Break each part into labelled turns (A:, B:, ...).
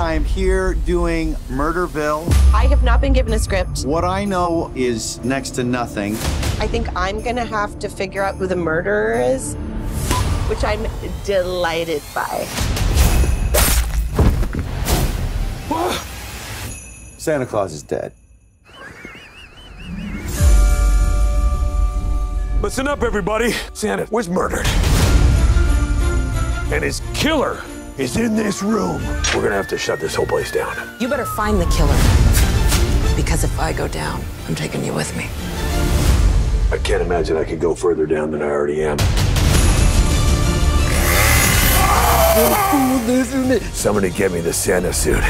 A: I'm here doing Murderville.
B: I have not been given a script.
A: What I know is next to nothing.
B: I think I'm gonna have to figure out who the murderer is, which I'm delighted by.
A: Santa Claus is dead.
C: Listen up, everybody. Santa was murdered. And his killer is in this room. We're gonna have to shut this whole place down.
D: You better find the killer. Because if I go down, I'm taking you with me.
C: I can't imagine I could go further down than I already am. Somebody get me the Santa suit.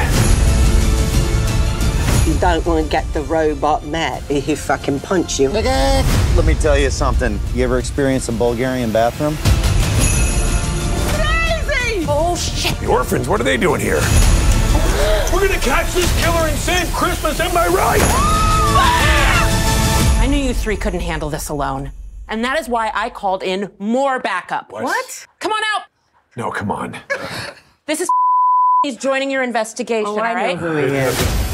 E: You don't want to get the robot mad. He fucking punch you.
A: Let me tell you something. You ever experience a Bulgarian bathroom?
C: Orphans, what are they doing here? We're gonna catch this killer and save Christmas, am I right?
D: I knew you three couldn't handle this alone. And that is why I called in more backup.
C: What?
D: Come on out.
C: No, come on.
D: This is He's joining your investigation, oh, all right?
E: who he is.